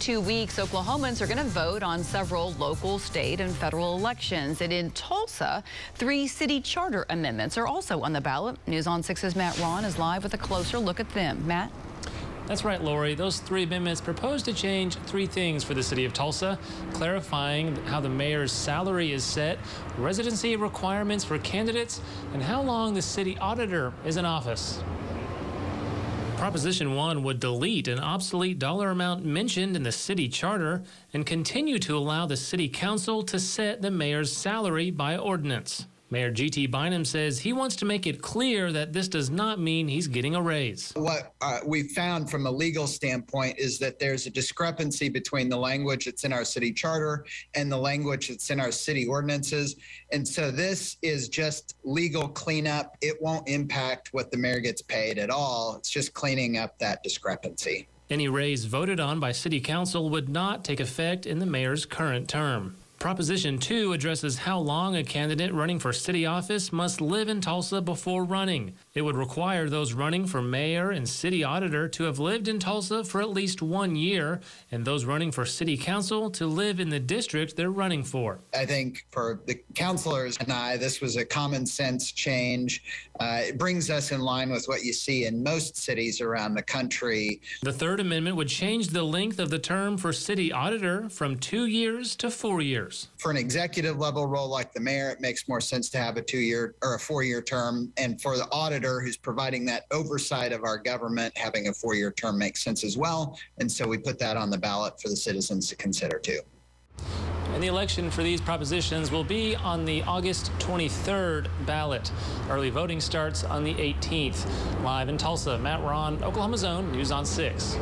Two weeks, Oklahomans are going to vote on several local, state, and federal elections. And in Tulsa, three city charter amendments are also on the ballot. News on 6's Matt Ron is live with a closer look at them. Matt? That's right, Lori. Those three amendments propose to change three things for the city of Tulsa, clarifying how the mayor's salary is set, residency requirements for candidates, and how long the city auditor is in office. Proposition 1 would delete an obsolete dollar amount mentioned in the city charter and continue to allow the city council to set the mayor's salary by ordinance. Mayor G.T. Bynum says he wants to make it clear that this does not mean he's getting a raise. What uh, we found from a legal standpoint is that there's a discrepancy between the language that's in our city charter and the language that's in our city ordinances. And so this is just legal cleanup. It won't impact what the mayor gets paid at all. It's just cleaning up that discrepancy. Any raise voted on by City Council would not take effect in the mayor's current term. Proposition 2 addresses how long a candidate running for city office must live in Tulsa before running. It would require those running for mayor and city auditor to have lived in Tulsa for at least one year, and those running for city council to live in the district they're running for. I think for the councilors and I, this was a common sense change. Uh, it brings us in line with what you see in most cities around the country. The Third Amendment would change the length of the term for city auditor from two years to four years. For an executive level role like the mayor, it makes more sense to have a two year or a four year term. And for the auditor, who's providing that oversight of our government, having a four year term makes sense as well. And so we put that on the ballot for the citizens to consider too. And the election for these propositions will be on the August 23rd ballot. Early voting starts on the 18th. Live in Tulsa, Matt Ron, Oklahoma's Own, News on 6.